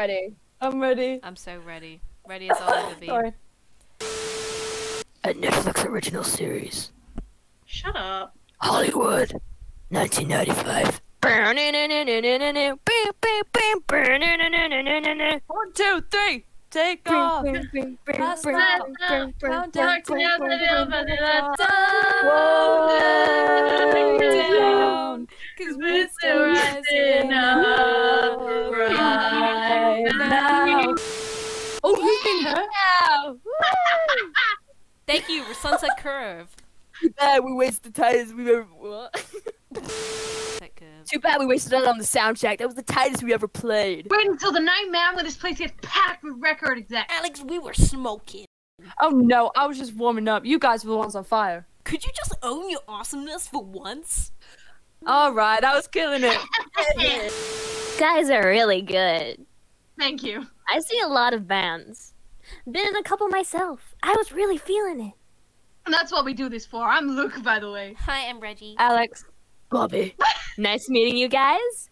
ready. I'm ready. I'm so ready. Ready as I'll ever be. Sorry. A Netflix original series. Shut up. Hollywood, 1995. One, two, three. Take off. Pass out. Count down. Down. Cause we're still rising up right now. Oh, who's been hurt? Thank you, Sunset Curve. bad we wasted the tightest we've ever. What? Sunset Curve. Too bad we wasted it on the soundtrack. That was the tightest we ever played. Wait until the night man when this place gets packed with record execs. Alex, we were smoking. Oh no, I was just warming up. You guys were the ones on fire. Could you just own your awesomeness for once? All right, I was killing it. guys are really good. Thank you. I see a lot of bands. Been in a couple myself. I was really feeling it. And that's what we do this for. I'm Luke, by the way. Hi, I'm Reggie. Alex, Bobby. Nice meeting you guys.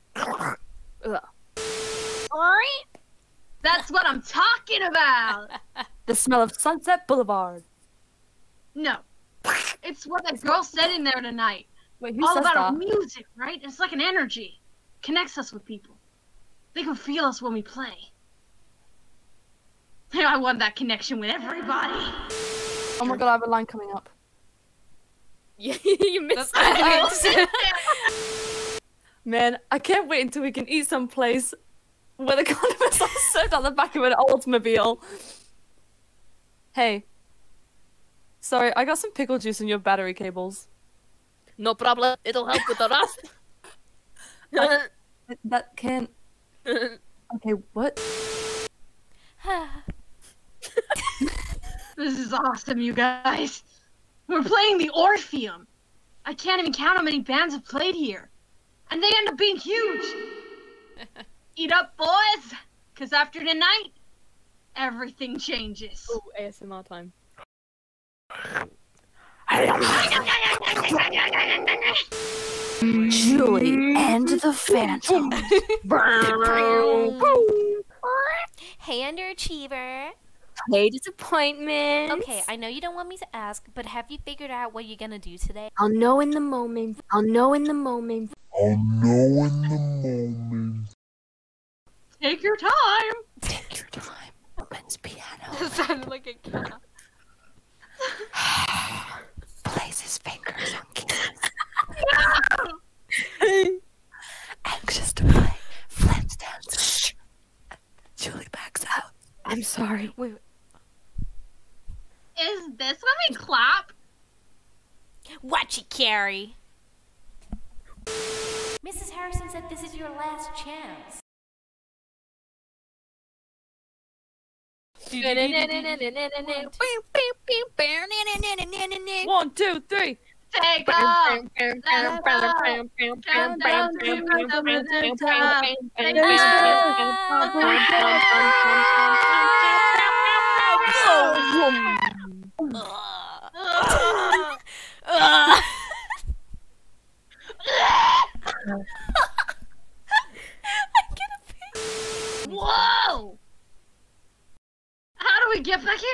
That's what I'm talking about. the smell of Sunset Boulevard. No. It's what that girl said in there tonight. Wait, who All says about that? music, right? It's like an energy. Connects us with people. They can feel us when we play. I want that connection with everybody. Oh my god, I have a line coming up. you missed That's that. Man, I can't wait until we can eat someplace where the condiments are served on the back of an Oldsmobile. Hey. Sorry, I got some pickle juice in your battery cables. no problem. It'll help with the rust. That- That can't. Okay, what? This is awesome, you guys. We're playing the Orpheum. I can't even count how many bands have played here. And they end up being huge. Eat up, boys. Because after tonight, everything changes. oh, ASMR time. Julie and the Phantom. hey, underachiever. Play disappointment. Okay, I know you don't want me to ask, but have you figured out what you're gonna do today? I'll know in the moment. I'll know in the moment. I'll know in the moment. Take your time. Take your time. Opens piano. That sounded like a cat. Plays his fingers on keys. Anxious to play. Flames dance. Julie backs out. I'm sorry. Wait, Is this when we clap? watch it, Carrie. Mrs. Harrison said this is your last chance. One, two, three. Take off. Countdown to the top. Take Ugh. Whoa! How do we get back here?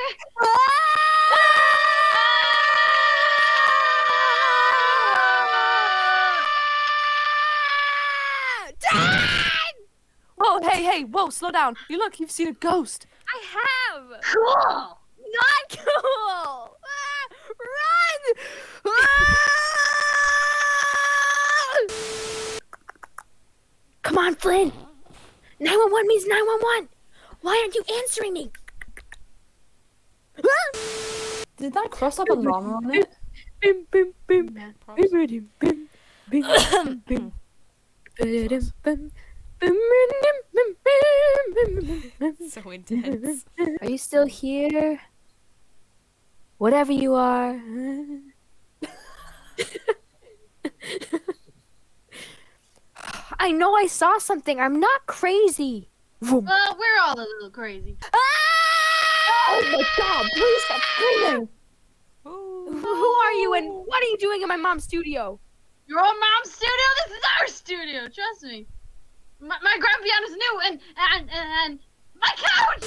Whoa, hey, hey, whoa, slow down. You look, you've seen a ghost. I have. Cool! Not cool. Come on, Flynn. 911 means 911. Why aren't you answering me? Did that cross up a llama on it? Bim, bim, bim. Bim, bim, bim. Bim, bim, bim. Ba-dum, bum. Bim, bim, bim, bim, bim, bim, bim. So intense. Are you still here? Whatever you are. I know I saw something. I'm not crazy. Well, uh, we're all a little crazy. Ah! Oh my god, please stop screaming! Who are you and what are you doing in my mom's studio? Your own mom's studio? This is our studio, trust me. My, my grand piano's new, and and and, and my couch.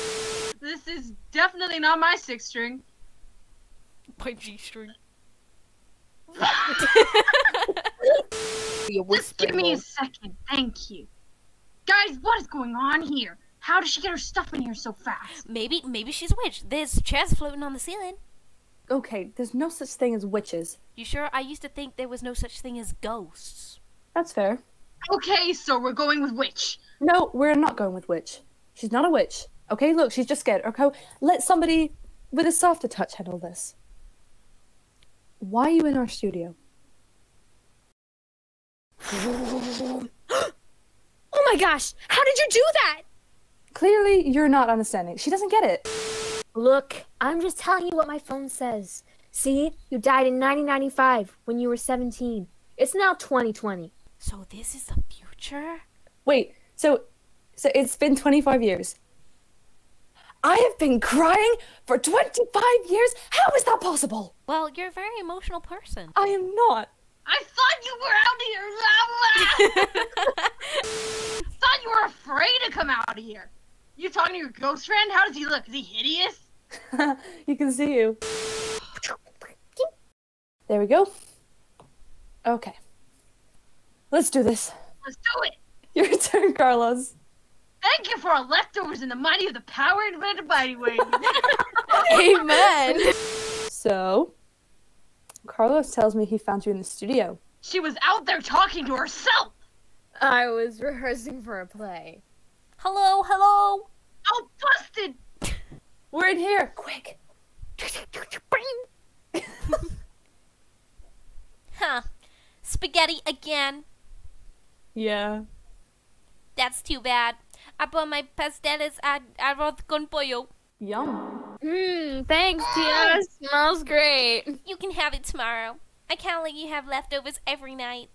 This is definitely not my six string. My G string. Be a Just give me a second, thank you. Guys, what is going on here? How does she get her stuff in here so fast? Maybe, maybe she's a witch. There's chairs floating on the ceiling. Okay, there's no such thing as witches. You sure? I used to think there was no such thing as ghosts. That's fair. Okay, so we're going with witch. No, we're not going with witch. She's not a witch. Okay, look, she's just scared. Okay, let somebody with a softer touch handle this. Why are you in our studio? oh my gosh! How did you do that? Clearly, you're not understanding. She doesn't get it. Look, I'm just telling you what my phone says. See, you died in 1995 when you were 17. It's now 2020. So this is the future? Wait, so, so it's been 25 years. I have been crying for 25 years. How is that possible? Well, you're a very emotional person. I am not. I thought you were out of here. thought you were afraid to come out of here. You talking to your ghost friend? How does he look? Is he hideous? you can see you. There we go. Okay. Let's do this. Let's do it. Your turn, Carlos. Thank you for our leftovers in the mighty of the power invented mighty way. Amen. So, Carlos tells me he found you in the studio. she was out there talking to herself. I was rehearsing for a play. hello, hello. Oh, busted. We're in here. Quick. Huh. Spaghetti again. Yeah. That's too bad. I brought my pasteles at arroz con pollo. Yum. Mmm, thanks, Tia. Smells great. You can have it tomorrow. I can't let you have leftovers every night.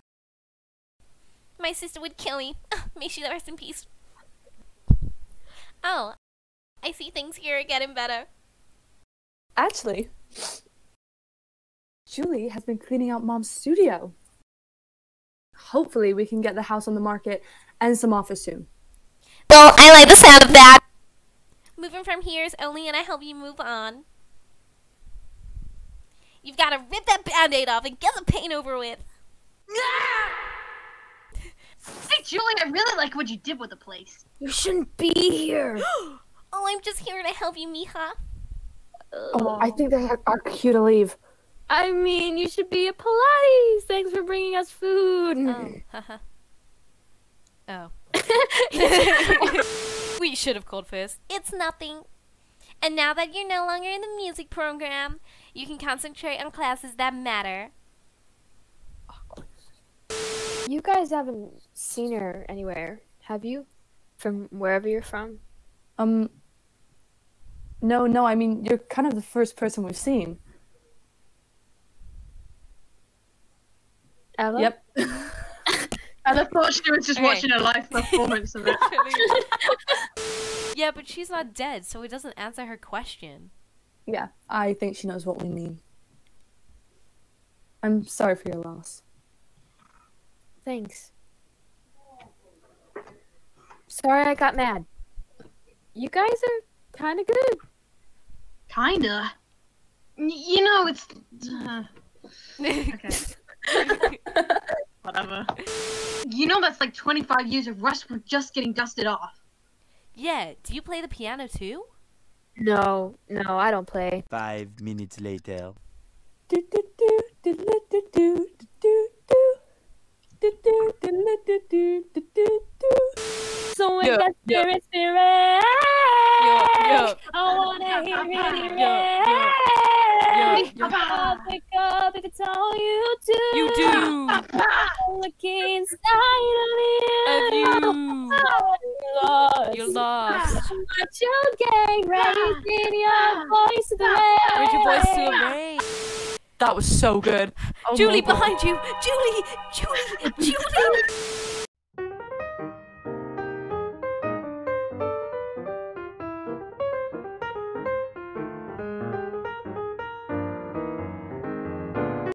My sister would kill me. May she rest in peace. Oh, I see things here are getting better. Actually, Julie has been cleaning out Mom's studio. Hopefully, we can get the house on the market and some offers soon. Well, I like the sound of that. Moving from here is only gonna help you move on. You've gotta rip that band aid off and get the pain over with. Hey, Julie, I really like what you did with the place. You shouldn't be here. Oh, I'm just here to help you, mija. Oh, I think they are cue to leave. I mean, you should be a Pilates. Thanks for bringing us food. Oh, oh. we should have called first. It's nothing. And now that you're no longer in the music program, you can concentrate on classes that matter. You guys haven't seen her anywhere, have you? From wherever you're from? Um. No, no, I mean, you're kind of the first person we've seen. Ella? Yep. I thought she was just Okay. watching a live performance of it. yeah, but she's not dead, so it doesn't answer her question. Yeah, I think she knows what we mean. I'm sorry for your loss. Thanks. Sorry I got mad. You guys are kind of good. Kinda. Y- you know, it's. Uh, okay. Whatever. You know that's like 25 years of rust from just getting dusted off. Yeah, do you play the piano too? No, no, I don't play. Five minutes later. So in yo, that spirit, spirit, I wanna hear it, hear yeah. I'll pick up if it's all you do. You do! Look inside of you. Of you! You're lost. You're lost. But you're getting ready, in your voice to the rain. Raise your voice to a rain. That was so good. Oh Julie, behind you! Julie! Julie! Julie!